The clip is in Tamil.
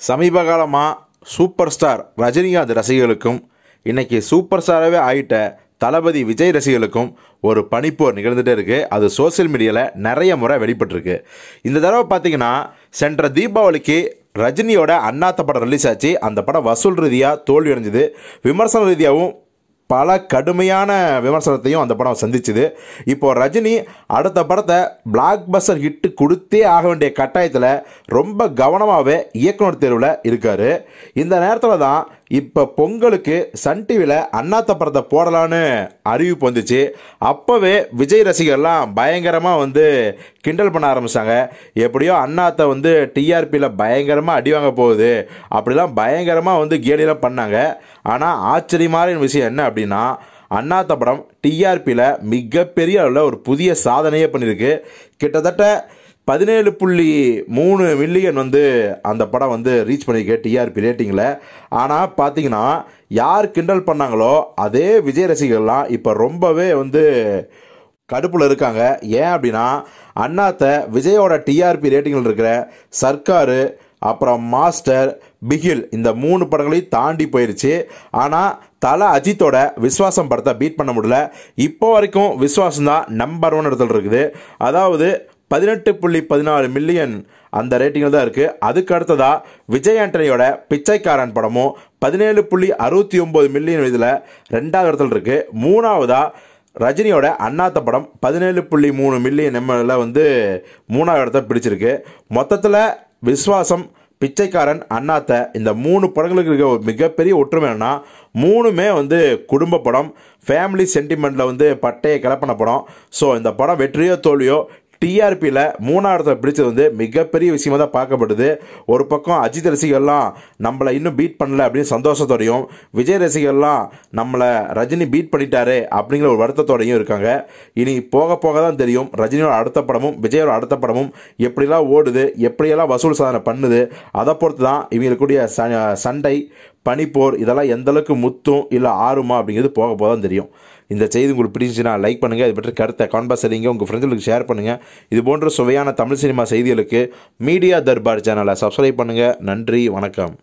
சமீப காலமாக சூப்பர் ஸ்டார் ரஜினிகாந்த் ரசிகர்களுக்கும் இன்றைக்கி சூப்பர் ஸ்டாராகவே ஆயிட்ட தளபதி விஜய் ரசிகர்களுக்கும் ஒரு பனிப்போர் நிகழ்ந்துகிட்டே இருக்குது அது சோஷியல் மீடியாவில் நிறைய முறை வெளிப்பட்டிருக்கு. இந்த தடவை பார்த்தீங்கன்னா சென்ற தீபாவளிக்கு ரஜினியோட அண்ணாத்த படம் ரிலீஸ் ஆச்சு. அந்த படம் வசூல் ரீதியாக தோல்வி அடைஞ்சுது விமர்சன ரீதியாகவும் பல கடுமையான விமர்சனத்தையும் அந்த படம் சந்திச்சுது. இப்போது ரஜினி அடுத்த படத்தை பிளாக் பஸ்டர் ஹிட்டு கொடுத்தே ஆக வேண்டிய கட்டாயத்தில் ரொம்ப கவனமாகவே இயக்குனர் தேர்வில் இருக்கார். இந்த நேரத்தில் தான் இப்போ பொங்கலுக்கு சன் டிவியில் அண்ணாத்த படத்தை போடலான்னு அறிவிப்பு வந்துச்சு அப்போவே விஜய் ரசிகர்லாம் பயங்கரமாக வந்து கிண்டல் பண்ண ஆரம்பிச்சாங்க. எப்படியோ அண்ணாத்தை வந்து டிஆர்பியில் பயங்கரமாக அடி வாங்க போகுது. அப்படிலாம் பயங்கரமாக வந்து கேலிலாம் பண்ணாங்க. ஆனால் ஆச்சரியமான விஷயம் என்ன அப்படின்னா அண்ணாத்த படம் டிஆர்பியில் மிகப்பெரிய அளவில் ஒரு புதிய சாதனையே பண்ணியிருக்கு. கிட்டத்தட்ட பதினேழு புள்ளி மூணு மில்லியன் வந்து அந்த படம் வந்து ரீச் பண்ணியிருக்கு டிஆர்பி ரேட்டிங்கில் ஆனால் பார்த்தீங்கன்னா யார் கிண்டல் பண்ணாங்களோ அதே விஜய் ரசிகர்லாம் இப்போ ரொம்பவே வந்து கடுப்பில் இருக்காங்க. ஏன் அப்படின்னா அண்ணாத்த விஜயோட டிஆர்பி ரேட்டிங்கில் இருக்கிற சர்க்காரு அப்புறம் மாஸ்டர் பிகில் இந்த மூணு படங்களையும் தாண்டி போயிருச்சு. ஆனால் தலை அஜித்தோட விஸ்வாசம் படத்தை பீட் பண்ண முடியல. இப்போ வரைக்கும் விஸ்வாசம் தான் நம்பர் ஒன் இடத்துல இருக்குது. அதாவது பதினெட்டு புள்ளி பதினாலு மில்லியன் அந்த ரேட்டிங்கில் தான் இருக்குது அதுக்கு அடுத்ததாக விஜய் ஆண்டனியோட பிச்சைக்காரன் படமும் பதினேழு புள்ளி அறுபத்தி ஒம்பது மில்லியன் இதில் ரெண்டாவது இடத்துல இருக்குது மூணாவதாக ரஜினியோட அண்ணாத்த படம் பதினேழு புள்ளி மூணு மில்லியன் எம்எல்ல வந்து மூணாவது இடத்த பிடிச்சிருக்கு. மொத்தத்தில் விஸ்வாசம் பிச்சைக்காரன் அண்ணாத்த இந்த மூணு படங்களுக்கு இருக்க ஒரு மிகப்பெரிய ஒற்றுமை என்னன்னா மூணுமே வந்து குடும்ப படம். ஃபேமிலி சென்டிமெண்ட்டில் வந்து பட்டையை கிளப்பின படம். ஸோ இந்த படம் வெற்றியோ தோல்வியோ டிஆர்பியில் மூணாவது பிடிச்சது வந்து மிகப்பெரிய விஷயமா தான் பார்க்கப்படுது ஒரு பக்கம் அஜித் ரசிகர்லாம் நம்மளை இன்னும் பீட் பண்ணல அப்படின்னு சந்தோஷத்தோடையும் விஜய் ரசிகர்லாம் நம்மளை ரஜினி பீட் பண்ணிட்டாரு அப்படிங்கிற ஒரு வருத்தத்தோடையும் இருக்காங்க. இனி போக போக தான் தெரியும் ரஜினியோட அடுத்த படமும் விஜயோட அடுத்த படமும் எப்படிலாம் ஓடுது எப்படியெல்லாம் வசூல் சாதனை பண்ணுது அதை பொறுத்து தான் இவங்களுக்குடைய ச- சண்டை பனிப்போர் இதெல்லாம் எந்தளவுக்கு முத்தும் இல்லை ஆறுமா அப்படிங்கிறது போக போக தான் தெரியும். இந்த செய்தி உங்களுக்கு பிடிச்சிச்சுன்னா லைக் பண்ணுங்கள் இது பற்றி கருத்தை கான்பாஸ் செய்யுங்க உங்கள் ஃப்ரெண்ட்ஸுக்கு ஷேர் பண்ணுங்கள் இது போன்ற சுவையான தமிழ் சினிமா செய்திகளுக்கு மீடியா தர்பார் சேனலை சப்ஸ்கிரைப் பண்ணுங்கள் நன்றி வணக்கம்.